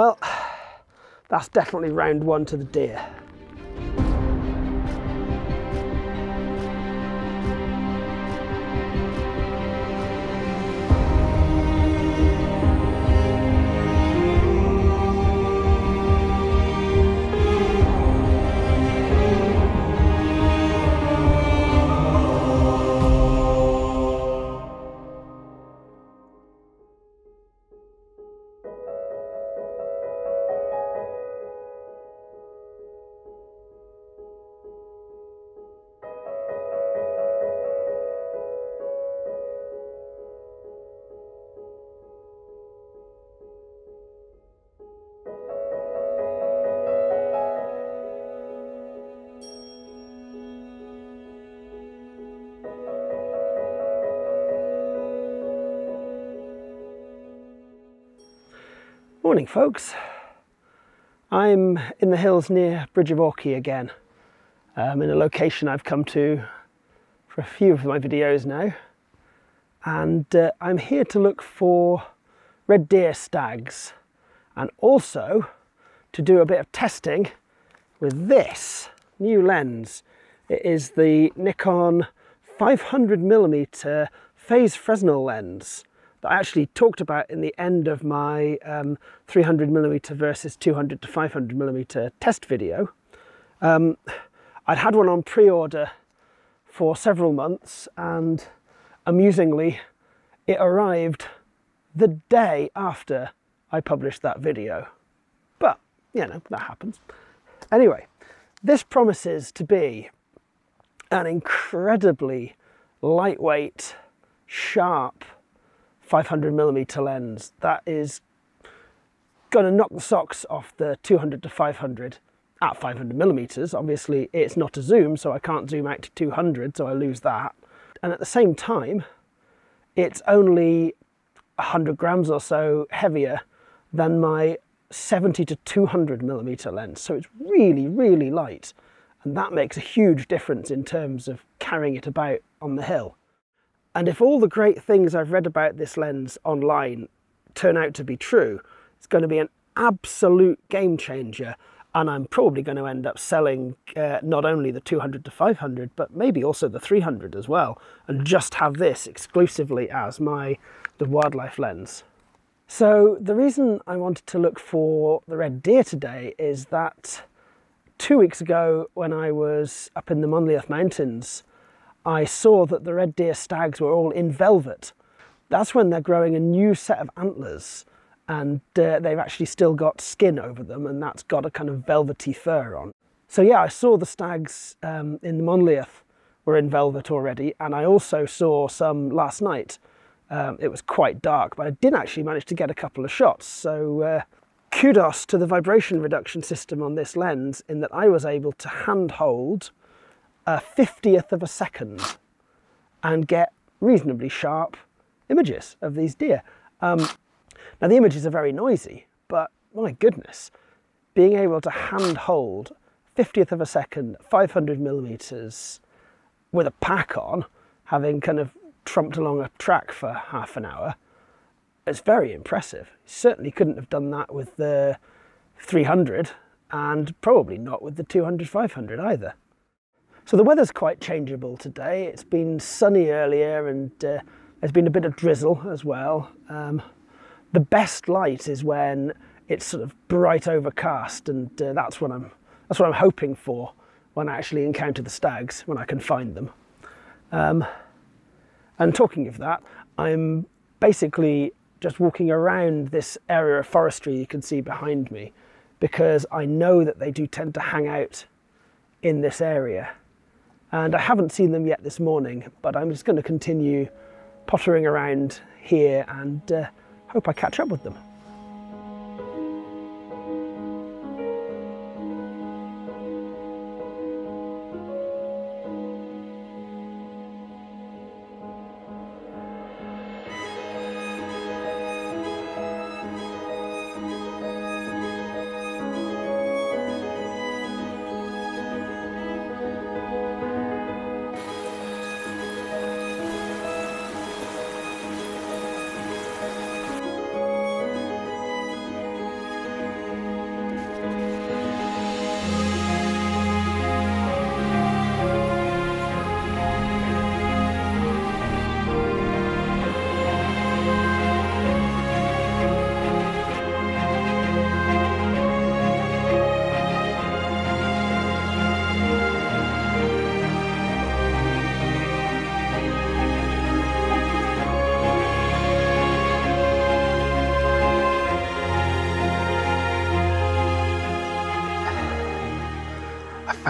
Well, that's definitely round one to the deer. Morning folks. I'm in the hills near Bridge of Orchy again, um, in a location I've come to for a few of my videos now. And uh, I'm here to look for red deer stags and also to do a bit of testing with this new lens. It is the Nikon 500mm phase Fresnel lens that I actually talked about in the end of my um, 300 millimeter versus 200 to 500 millimeter test video. Um, I'd had one on pre-order for several months and amusingly it arrived the day after I published that video. But, you know, that happens. Anyway, this promises to be an incredibly lightweight, sharp, 500 millimeter lens that is going to knock the socks off the 200 to 500 at 500 millimeters. Obviously, it's not a zoom, so I can't zoom out to 200, so I lose that. And at the same time, it's only 100 grams or so heavier than my 70 to 200 millimeter lens. So it's really, really light. And that makes a huge difference in terms of carrying it about on the hill. And if all the great things I've read about this lens online turn out to be true, it's going to be an absolute game changer. And I'm probably going to end up selling uh, not only the 200 to 500, but maybe also the 300 as well, and just have this exclusively as my the wildlife lens. So the reason I wanted to look for the red deer today is that two weeks ago when I was up in the Monadhliath Mountains, I saw that the red deer stags were all in velvet. That's when they're growing a new set of antlers and uh, they've actually still got skin over them and that's got a kind of velvety fur on. So yeah, I saw the stags um, in the Monadhliath were in velvet already and I also saw some last night. Um, it was quite dark, but I did actually manage to get a couple of shots. So uh, kudos to the vibration reduction system on this lens in that I was able to handhold a 50th of a second and get reasonably sharp images of these deer. Um, now the images are very noisy, but my goodness, being able to hand hold 50th of a second, 500 millimeters with a pack on, having kind of trumped along a track for half an hour, it's very impressive. Certainly couldn't have done that with the 300 and probably not with the 200, 500 either. So the weather's quite changeable today. It's been sunny earlier and uh, there's been a bit of drizzle as well. Um, the best light is when it's sort of bright overcast and uh, that's what I'm that's what I'm hoping for when I actually encounter the stags when I can find them. Um, and talking of that, I'm basically just walking around this area of forestry you can see behind me because I know that they do tend to hang out in this area and I haven't seen them yet this morning, but I'm just going to continue pottering around here and uh, hope I catch up with them.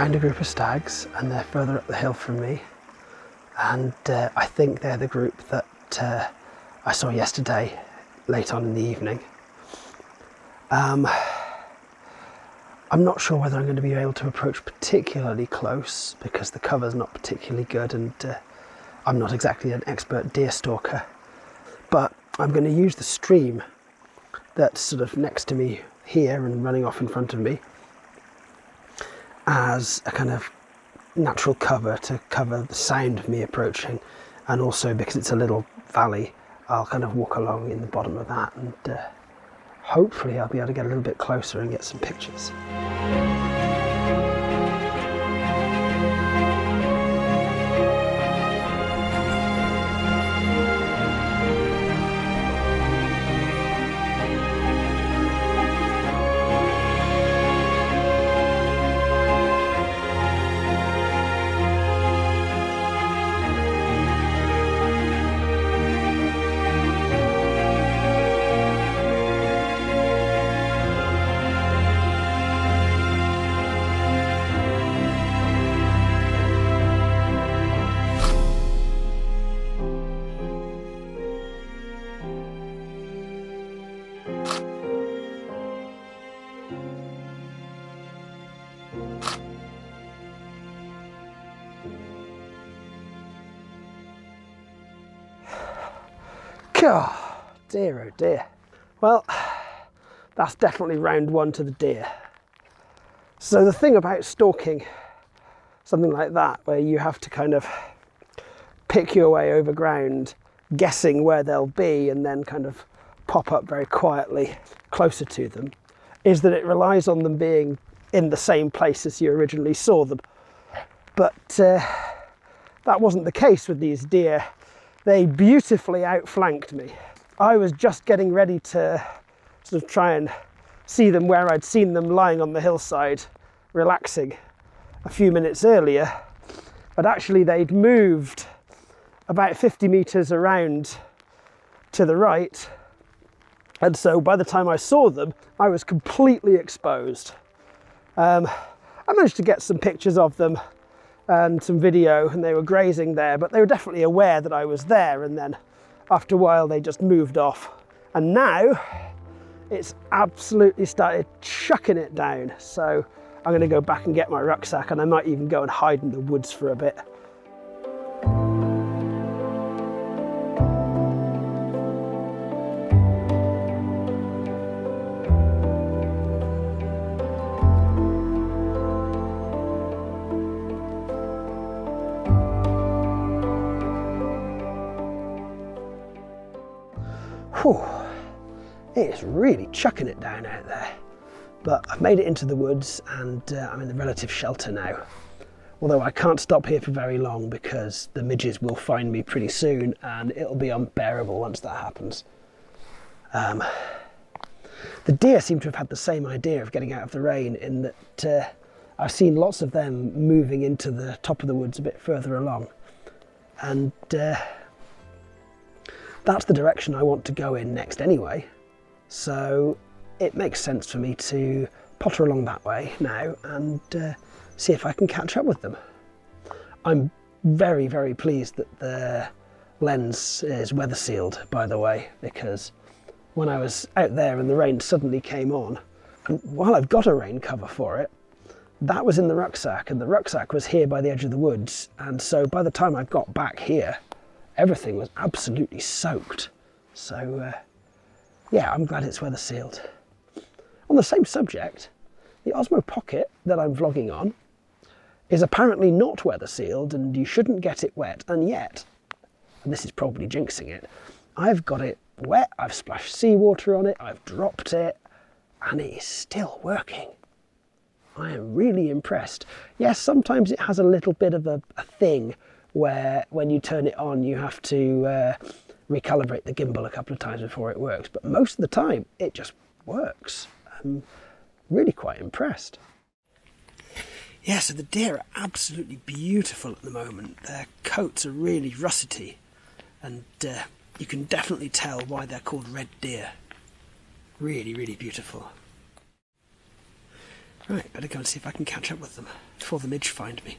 Found a group of stags and they're further up the hill from me. And uh, I think they're the group that uh, I saw yesterday late on in the evening. Um, I'm not sure whether I'm going to be able to approach particularly close because the cover's not particularly good and uh, I'm not exactly an expert deer stalker. But I'm going to use the stream that's sort of next to me here and running off in front of me as a kind of natural cover to cover the sound of me approaching and also because it's a little valley I'll kind of walk along in the bottom of that and uh, hopefully I'll be able to get a little bit closer and get some pictures. God, dear oh dear. Well, that's definitely round one to the deer. So the thing about stalking something like that, where you have to kind of pick your way over ground, guessing where they'll be, and then kind of pop up very quietly closer to them, is that it relies on them being in the same place as you originally saw them. But uh, that wasn't the case with these deer they beautifully outflanked me. I was just getting ready to sort of try and see them where I'd seen them lying on the hillside, relaxing a few minutes earlier, but actually they'd moved about 50 meters around to the right. And so by the time I saw them, I was completely exposed. Um, I managed to get some pictures of them and some video and they were grazing there, but they were definitely aware that I was there. And then after a while, they just moved off. And now it's absolutely started chucking it down. So I'm to go back and get my rucksack and I might even go and hide in the woods for a bit. It's really chucking it down out there. But I've made it into the woods and uh, I'm in the relative shelter now. Although I can't stop here for very long because the midges will find me pretty soon and it'll be unbearable once that happens. Um, the deer seem to have had the same idea of getting out of the rain in that uh, I've seen lots of them moving into the top of the woods a bit further along. And uh, that's the direction I want to go in next anyway. So it makes sense for me to potter along that way now and uh, see if I can catch up with them. I'm very, very pleased that the lens is weather sealed, by the way, because when I was out there and the rain suddenly came on, and while I've got a rain cover for it, that was in the rucksack, and the rucksack was here by the edge of the woods. And so by the time I got back here, everything was absolutely soaked. So uh, yeah, I'm glad it's weather sealed. On the same subject, the Osmo Pocket that I'm vlogging on is apparently not weather sealed and you shouldn't get it wet. And yet, and this is probably jinxing it, I've got it wet, I've splashed seawater on it, I've dropped it, and it is still working. I am really impressed. Yes, sometimes it has a little bit of a, a thing where when you turn it on, you have to uh, recalibrate the gimbal a couple of times before it works. But most of the time, it just works. I'm really quite impressed. Yeah, so the deer are absolutely beautiful at the moment. Their coats are really russety, and uh, you can definitely tell why they're called red deer. Really, really beautiful. Right, better go and see if I can catch up with them. before the midge find me.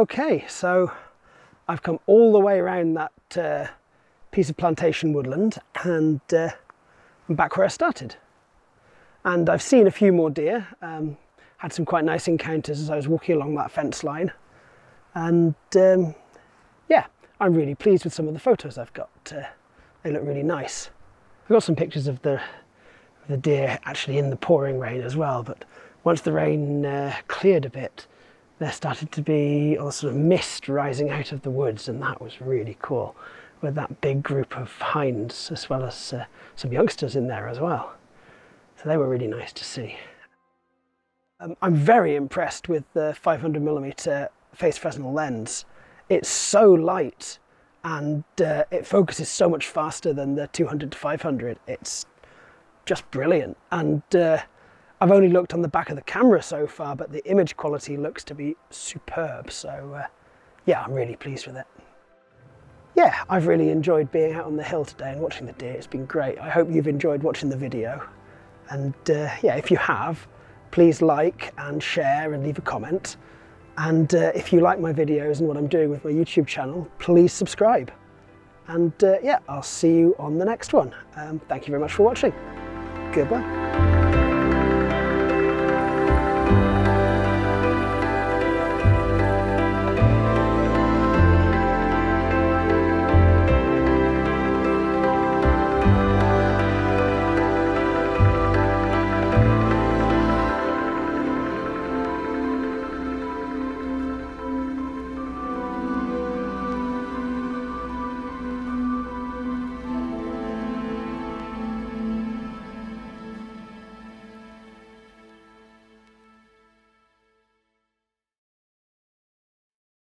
Okay, so I've come all the way around that uh, piece of plantation woodland and uh, I'm back where I started. And I've seen a few more deer, um, had some quite nice encounters as I was walking along that fence line. And um, yeah, I'm really pleased with some of the photos I've got. Uh, they look really nice. I've got some pictures of the, the deer actually in the pouring rain as well, but once the rain uh, cleared a bit, there started to be a sort of mist rising out of the woods and that was really cool with that big group of hinds as well as uh, some youngsters in there as well. So they were really nice to see. Um, I'm very impressed with the 500mm phase Fresnel lens. It's so light and uh, it focuses so much faster than the 200 to 500. It's just brilliant. And uh, I've only looked on the back of the camera so far, but the image quality looks to be superb. So uh, yeah, I'm really pleased with it. Yeah, I've really enjoyed being out on the hill today and watching the deer. It's been great. I hope you've enjoyed watching the video. And uh, yeah, if you have, please like and share and leave a comment. And uh, if you like my videos and what I'm doing with my YouTube channel, please subscribe. And uh, yeah, I'll see you on the next one. Um, thank you very much for watching. Goodbye.